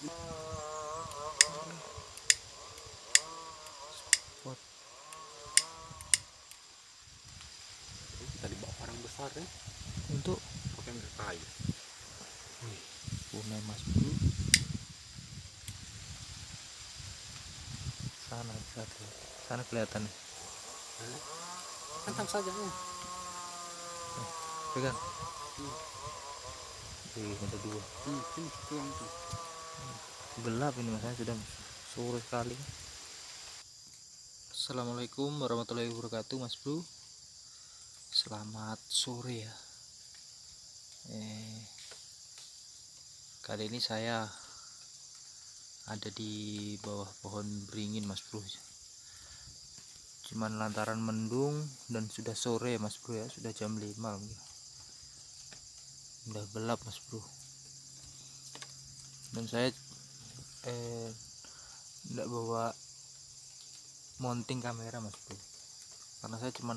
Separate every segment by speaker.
Speaker 1: spot
Speaker 2: kita dibawa orang besar ya.
Speaker 1: Untuk?
Speaker 2: Pakai minyak kayu
Speaker 1: wih punai mas bro. Sana satu sana kelihatan nih.
Speaker 2: tangkap saja ya.
Speaker 1: Pegang.
Speaker 2: Hmm.
Speaker 1: ada dua.
Speaker 2: Hmm, ini tuang tuh
Speaker 1: gelap ini mas. Sudah sore sekali. Assalamualaikum warahmatullahi wabarakatuh mas bro. Selamat sore ya. Eh kali ini saya ada di bawah pohon beringin mas bro. Cuman lantaran mendung dan sudah sore mas bro ya. Sudah jam 5 mungkin. udah gelap mas bro. Dan saya eh enggak bawa mounting kamera mas bro karena saya cuman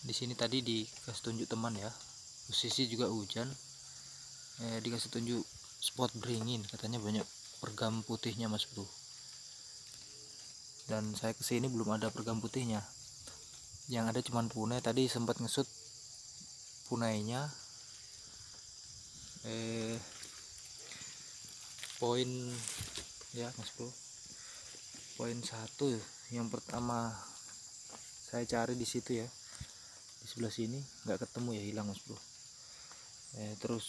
Speaker 1: di sini tadi dikasih tunjuk teman ya. Posisi juga hujan. Eh, dikasih tunjuk spot beringin katanya banyak pergam putihnya mas bro dan saya ke sini belum ada pergam putihnya. Yang ada cuman punai. Tadi sempat ngesut punainya. Eh poin ya mas bro. Poin satu yang pertama saya cari di situ ya. Di sebelah sini nggak ketemu ya hilang mas bro. Eh, terus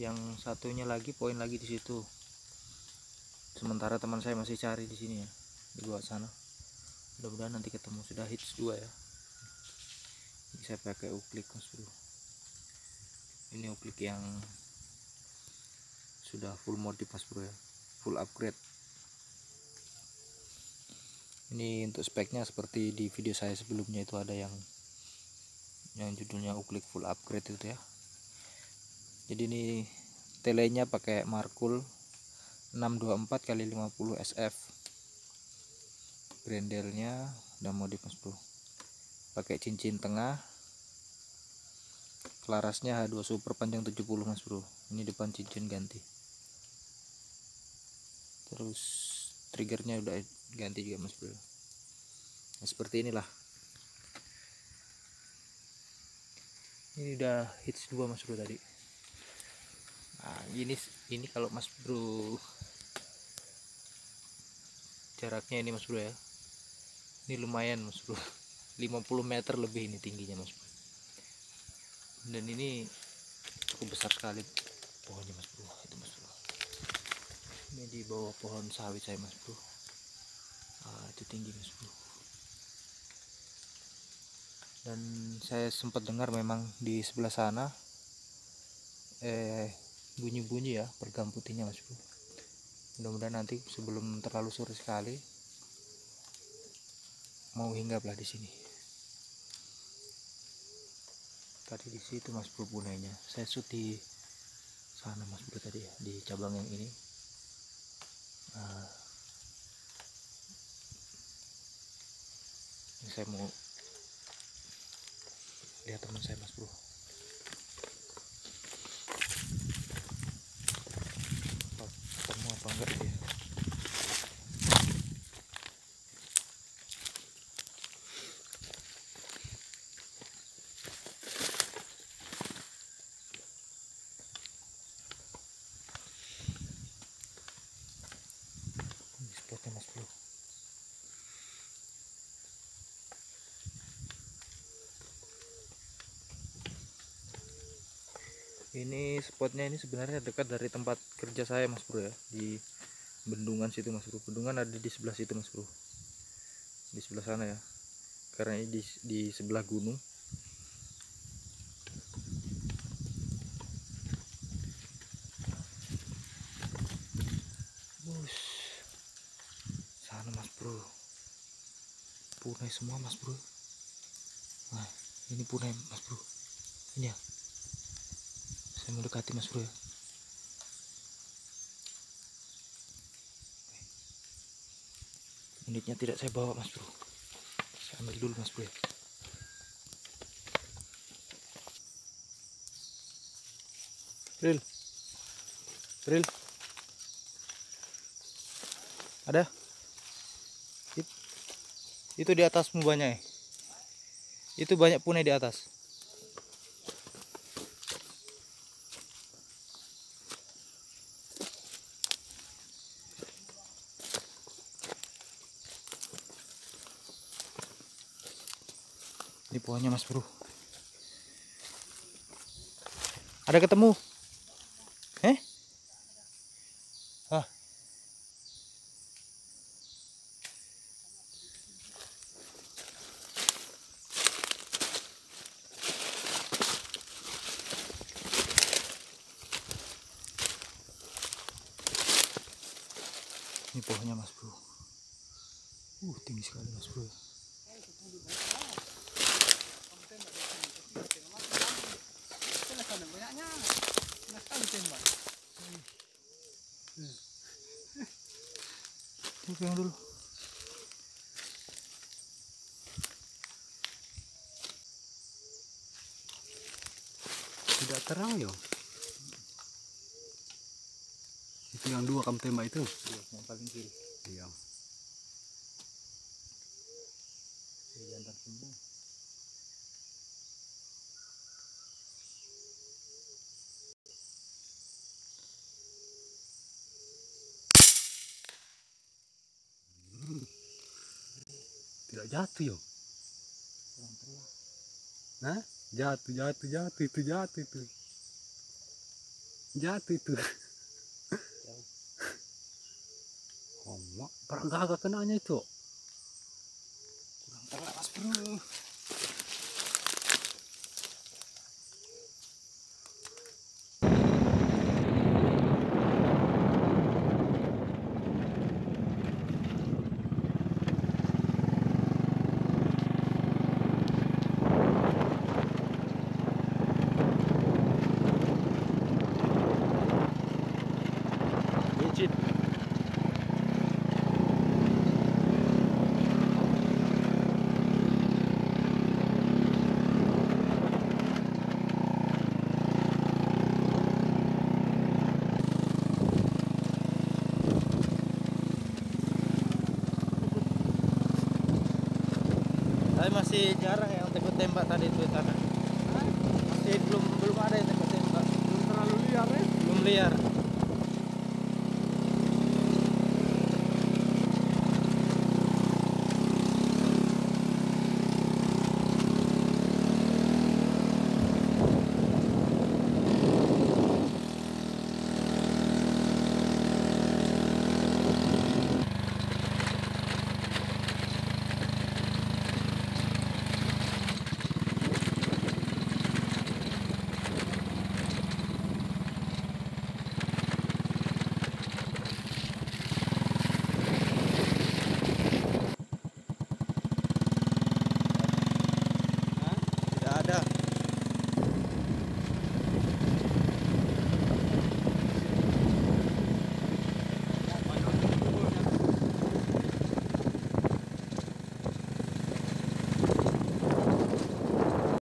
Speaker 1: yang satunya lagi poin lagi di situ. Sementara teman saya masih cari di sini ya di bawah sana. Mudah-mudahan nanti ketemu. Sudah hits dua ya. Ini saya pakai uklik mas bro. Ini uklik yang sudah full modif mas bro ya. Full upgrade. Ini untuk speknya seperti di video saya sebelumnya itu ada yang yang judulnya uklik full upgrade itu ya. Jadi ini telenya pakai markul 624 kali 50 SF grendelnya udah modif mas bro pakai cincin tengah. Kelarasnya H2 super panjang 70 mas bro ini depan cincin ganti terus triggernya udah ganti juga mas bro. Nah, seperti inilah. Ini udah hits dua mas bro tadi. Nah ini ini kalau mas bro jaraknya ini mas bro ya. Ini lumayan mas bro. 50 meter lebih ini tingginya mas bro. Dan ini cukup besar sekali pohonnya mas bro. Itu mas bro ini di bawah pohon sawit saya mas bro. Ah, itu tinggi mas bro. Dan saya sempat dengar memang di sebelah sana eh bunyi-bunyi ya pergam putihnya mas bro. Mudah-mudahan nanti sebelum terlalu sore sekali mau hinggap lah di sini. Tadi di situ mas bro punainya saya shoot di sana mas bro tadi ya di cabang yang ini Ini saya mau lihat teman saya mas bro. Ketemu apa enggak 10 ini spotnya ini sebenarnya dekat dari tempat kerja saya mas bro ya. Di bendungan situ mas bro. Bendungan ada di sebelah situ mas bro. Di sebelah sana ya. Karena ini di, di sebelah gunung. Bro. Punai semua mas bro. Nah, ini punai mas bro. Ini ya. Saya mendekati mas bro ya. Unitnya tidak saya bawa mas bro. Saya ambil dulu mas bro ya. Bril. Bril. Ada? It- itu di atasmu banyak ya? Itu banyak punai di atas. Ini pohonnya mas bro. Ada ketemu? Eh? Ini pohonnya mas bro. Uh tinggi sekali mas bro. Ini pegang dulu.
Speaker 2: Tidak terang yo. Itu yang dua kamu tembak itu.
Speaker 1: Iya, yang paling kiri.
Speaker 2: Iya.
Speaker 1: Jantan.
Speaker 2: Tidak jatuh yo. Nah, jatuh, jatuh, jatuh itu jatuh itu. Jatuh itu. Mak, perang gagak kenanya itu.
Speaker 1: Kurang mas bro. Tapi masih jarang yang tembak tembak tadi itu sana. Masih belum belum ada yang tembak tembak.
Speaker 2: Belum terlalu liar ya.
Speaker 1: Belum liar.